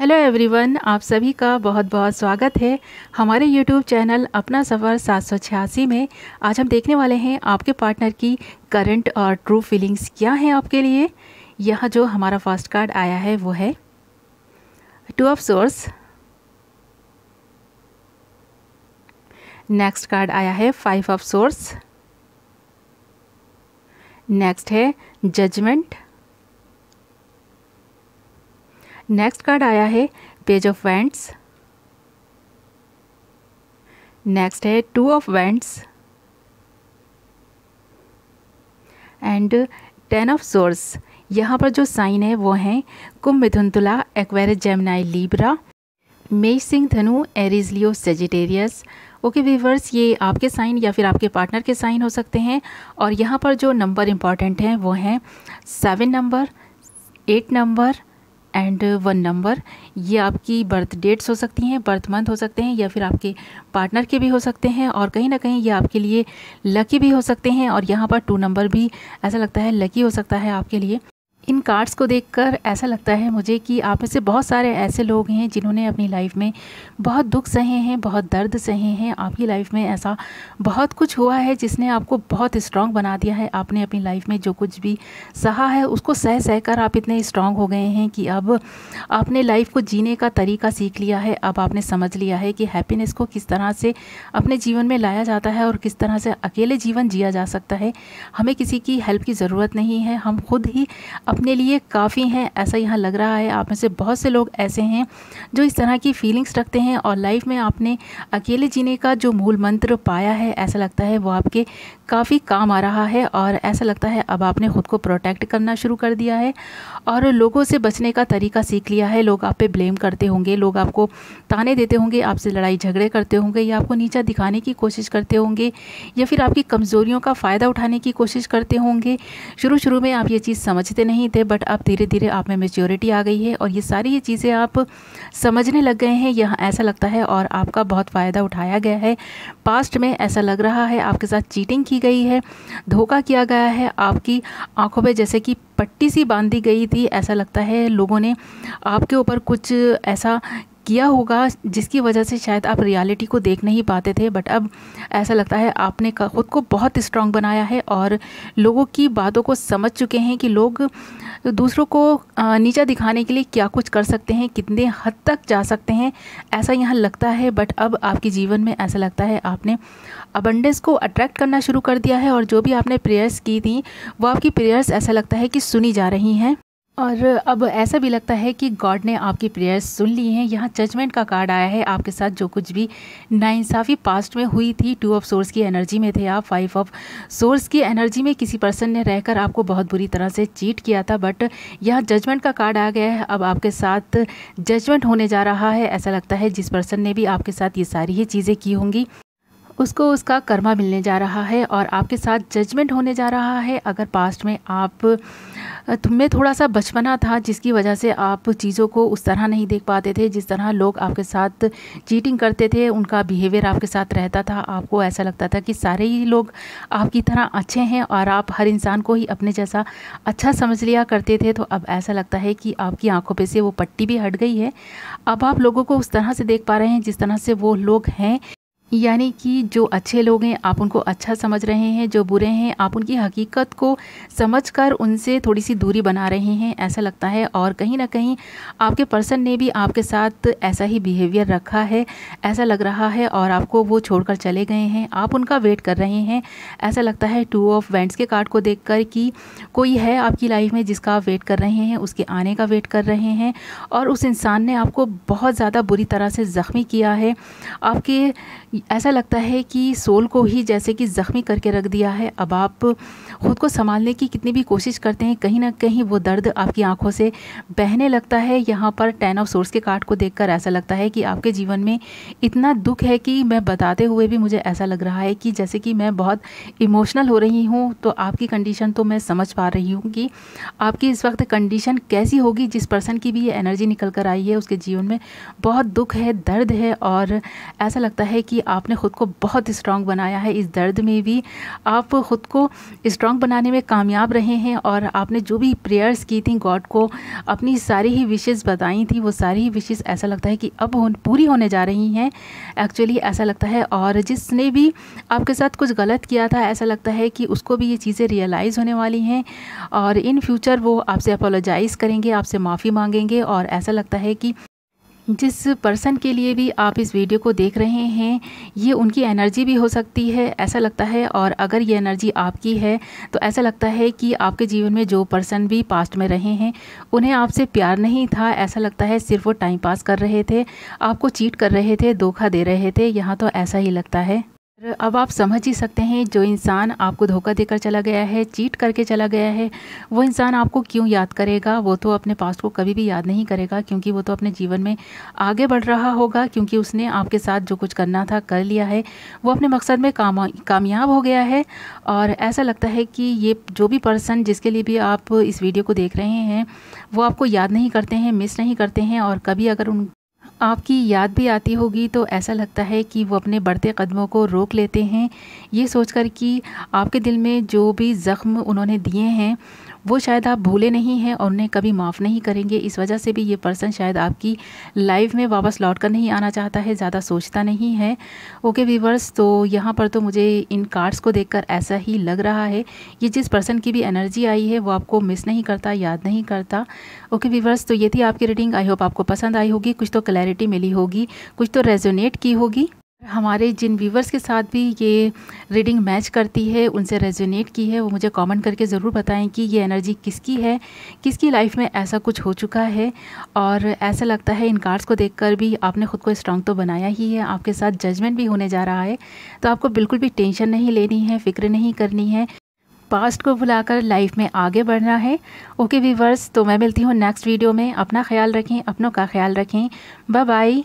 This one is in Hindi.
हेलो एवरीवन आप सभी का बहुत बहुत स्वागत है हमारे यूट्यूब चैनल अपना सफ़र सात सौ छियासी में। आज हम देखने वाले हैं आपके पार्टनर की करंट और ट्रू फीलिंग्स क्या हैं आपके लिए। यहाँ जो हमारा फ़र्स्ट कार्ड आया है वो है two of swords next card आया है फाइव ऑफ़ सोर्स नेक्स्ट है जजमेंट नेक्स्ट कार्ड आया है पेज ऑफ़ वेंट्स नेक्स्ट है two of wands and ten of swords यहाँ पर जो साइन है, वो हैं Kumbh Mithun Tula Aquarius Gemini Libra मेष सिंह धनु Aries Leo Sagittarius okay viewers ये आपके साइन या फिर आपके पार्टनर के साइन हो सकते हैं। और यहाँ पर जो नंबर इंपॉर्टेंट हैं, वो हैं seven number eight number and one number ये आपकी बर्थ डेट्स हो सकती हैं बर्थ मंथ हो सकते हैं, या फिर आपके पार्टनर के भी हो सकते हैं, और कहीं ना कहीं ये आपके लिए लकी भी हो सकते हैं, और यहाँ पर टू नंबर भी ऐसा लगता है लकी हो सकता है आपके लिए। इन कार्ड्स को देखकर ऐसा लगता है मुझे कि आप में से बहुत सारे ऐसे लोग हैं जिन्होंने अपनी लाइफ में बहुत दुख सहे हैं, बहुत दर्द सहे हैं। आपकी लाइफ में ऐसा बहुत कुछ हुआ है जिसने आपको बहुत स्ट्रांग बना दिया है। आपने अपनी लाइफ में जो कुछ भी सहा है, उसको सह सह कर आप इतने स्ट्रांग हो गए हैं कि अब आपने लाइफ को जीने का तरीका सीख लिया है। अब आपने समझ लिया है कि हैप्पीनेस को किस तरह से अपने जीवन में लाया जाता है और किस तरह से अकेले जीवन जिया जा सकता है। हमें किसी की हेल्प की ज़रूरत नहीं है। हम खुद ही अपने लिए काफ़ी हैं, ऐसा यहाँ लग रहा है। आप में से बहुत से लोग ऐसे हैं जो इस तरह की फीलिंग्स रखते हैं और लाइफ में आपने अकेले जीने का जो मूल मंत्र पाया है, ऐसा लगता है वो आपके काफ़ी काम आ रहा है और ऐसा लगता है अब आपने ख़ुद को प्रोटेक्ट करना शुरू कर दिया है और लोगों से बचने का तरीका सीख लिया है। लोग आप पे ब्लेम करते होंगे, लोग आपको ताने देते होंगे, आपसे लड़ाई झगड़े करते होंगे या आपको नीचा दिखाने की कोशिश करते होंगे या फिर आपकी कमज़ोरियों का फ़ायदा उठाने की कोशिश करते होंगे। शुरू शुरू में आप ये चीज़ समझते नहीं थे बट अब धीरे धीरे आप में मेच्योरिटी आ गई है और ये सारी ये चीज़ें आप समझने लग गए हैं। यहाँ ऐसा लगता है और आपका बहुत फ़ायदा उठाया गया है। पास्ट में ऐसा लग रहा है आपके साथ चीटिंग की गई है, धोखा किया गया है, आपकी आँखों पे जैसे कि पट्टी सी बांधी गई थी, ऐसा लगता है लोगों ने आपके ऊपर कुछ ऐसा किया होगा, जिसकी वजह से शायद आप रियलिटी को देख नहीं पाते थे बट अब ऐसा लगता है आपने ख़ुद को बहुत स्ट्रांग बनाया है और लोगों की बातों को समझ चुके हैं कि लोग दूसरों को नीचा दिखाने के लिए क्या कुछ कर सकते हैं, कितने हद तक जा सकते हैं, ऐसा यहाँ लगता है बट अब आपके जीवन में ऐसा लगता है आपने अबंडेंस को अट्रैक्ट करना शुरू कर दिया है और जो भी आपने प्रेयर्स की थी, वो आपकी प्रेयर्स ऐसा लगता है कि सुनी जा रही हैं। और अब ऐसा भी लगता है कि गॉड ने आपकी प्रेयर्स सुन ली हैं। यहाँ जजमेंट का कार्ड आया है आपके साथ, जो कुछ भी नाइंसाफ़ी पास्ट में हुई थी। टू ऑफ़ सोर्स की एनर्जी में थे आप फाइव ऑफ़ सोर्स की एनर्जी में किसी पर्सन ने रहकर आपको बहुत बुरी तरह से चीट किया था। बट यहाँ जजमेंट का कार्ड आ गया है। अब आपके साथ जजमेंट होने जा रहा है। ऐसा लगता है जिस पर्सन ने भी आपके साथ ये सारी ही चीज़ें की होंगी, उसको उसका कर्मा मिलने जा रहा है और आपके साथ जजमेंट होने जा रहा है। अगर पास्ट में आप तुम्हें थोड़ा सा बचपना था जिसकी वजह से आप चीज़ों को उस तरह नहीं देख पाते थे, जिस तरह लोग आपके साथ चीटिंग करते थे, उनका बिहेवियर आपके साथ रहता था। आपको ऐसा लगता था कि सारे ही लोग आपकी तरह अच्छे हैं और आप हर इंसान को ही अपने जैसा अच्छा समझ लिया करते थे तो अब ऐसा लगता है कि आपकी आँखों पे से वो पट्टी भी हट गई है। अब आप लोगों को उस तरह से देख पा रहे हैं जिस तरह से वो लोग हैं। यानी कि जो अच्छे लोग हैं, आप उनको अच्छा समझ रहे हैं, जो बुरे हैं, आप उनकी हकीकत को समझकर उनसे थोड़ी सी दूरी बना रहे हैं, ऐसा लगता है। और कहीं ना कहीं आपके पर्सन ने भी आपके साथ ऐसा ही बिहेवियर रखा है, ऐसा लग रहा है और आपको वो छोड़कर चले गए हैं, आप उनका वेट कर रहे हैं। ऐसा लगता है टू ऑफ़ वेंट्स के कार्ड को देख कर कि कोई है आपकी लाइफ में जिसका आप वेट कर रहे हैं, उसके आने का वेट कर रहे हैं और उस इंसान ने आपको बहुत ज़्यादा बुरी तरह से ज़ख्मी किया है। आपके ऐसा लगता है कि सोल को ही जैसे कि ज़ख्मी करके रख दिया है। अब आप ख़ुद को संभालने की कितनी भी कोशिश करते हैं, कहीं ना कहीं वो दर्द आपकी आँखों से बहने लगता है। यहाँ पर टेन ऑफ़ सोर्स के कार्ड को देखकर ऐसा लगता है कि आपके जीवन में इतना दुख है कि मैं बताते हुए भी मुझे ऐसा लग रहा है कि जैसे कि मैं बहुत इमोशनल हो रही हूँ तो आपकी कंडीशन तो मैं समझ पा रही हूँ कि आपकी इस वक्त कंडीशन कैसी होगी, जिस पर्सन की भी ये एनर्जी निकल कर आई है उसके जीवन में। बहुत दुख है, दर्द है और ऐसा लगता है कि आपने ख़ुद को बहुत स्ट्रांग बनाया है इस दर्द में भी। आप ख़ुद को स्ट्रांग बनाने में कामयाब रहे हैं और आपने जो भी प्रेयर्स की थी गॉड को अपनी सारी ही विशेज़ बताई थी वो सारी ही विशेज़ ऐसा लगता है कि अब हो, पूरी होने जा रही हैं। एक्चुअली ऐसा लगता है और जिसने भी आपके साथ कुछ गलत किया था ऐसा लगता है कि उसको भी ये चीज़ें रियलाइज़ होने वाली हैं और इन फ्यूचर वो आपसे अपोलोजाइज़ करेंगे आपसे माफ़ी मांगेंगे और ऐसा लगता है कि जिस पर्सन के लिए भी आप इस वीडियो को देख रहे हैं, ये उनकी एनर्जी भी हो सकती है, ऐसा लगता है। और अगर ये एनर्जी आपकी है तो ऐसा लगता है कि आपके जीवन में जो पर्सन भी पास्ट में रहे हैं, उन्हें आपसे प्यार नहीं था। ऐसा लगता है सिर्फ़ वो टाइम पास कर रहे थे, आपको चीट कर रहे थे, धोखा दे रहे थे। यहाँ तो ऐसा ही लगता है। अब आप समझ ही सकते हैं, जो इंसान आपको धोखा देकर चला गया है, चीट करके चला गया है, वो इंसान आपको क्यों याद करेगा? वो तो अपने पास्ट को कभी भी याद नहीं करेगा, क्योंकि वो तो अपने जीवन में आगे बढ़ रहा होगा, क्योंकि उसने आपके साथ जो कुछ करना था, कर लिया है, वो अपने मकसद में काम, कामयाब हो गया है। और ऐसा लगता है कि ये जो भी पर्सन जिसके लिए भी आप इस वीडियो को देख रहे हैं, वो आपको याद नहीं करते हैं मिस नहीं करते हैं, और कभी अगर उन आपकी याद भी आती होगी तो ऐसा लगता है कि वो अपने बढ़ते कदमों को रोक लेते हैं। ये सोचकर कि आपके दिल में जो भी ज़ख्म उन्होंने दिए हैं वो शायद आप भूले नहीं हैं और उन्हें कभी माफ़ नहीं करेंगे। इस वजह से भी ये पर्सन शायद आपकी लाइफ में वापस लौट कर नहीं आना चाहता है, ज़्यादा सोचता नहीं है। ओके वीवर्स तो यहाँ पर तो मुझे इन कार्ड्स को देखकर ऐसा ही लग रहा है ये जिस पर्सन की भी एनर्जी आई है, वो आपको मिस नहीं करता, याद नहीं करता। ओके वीवर्स तो ये थी आपकी रीडिंग। आई होप आपको पसंद आई होगी। कुछ तो क्लैरिटी मिली होगी, कुछ तो रेजोनेट की होगी। हमारे जिन व्यूवर्स के साथ भी ये रीडिंग मैच करती है, उनसे रेजोनेट की है, वो मुझे कमेंट करके ज़रूर बताएँ कि ये एनर्जी किसकी है, किसकी लाइफ में ऐसा कुछ हो चुका है और ऐसा लगता है इन कार्ड्स को देखकर भी आपने ख़ुद को स्ट्रांग तो बनाया ही है, आपके साथ जजमेंट भी होने जा रहा है तो आपको बिल्कुल भी टेंशन नहीं लेनी है, फ़िक्र नहीं करनी है। पास्ट को भुलाकर लाइफ में आगे बढ़ना है। ओके वीवर्स तो मैं मिलती हूँ नेक्स्ट वीडियो में। अपना ख्याल रखें, अपनों का ख्याल रखें। Bye bye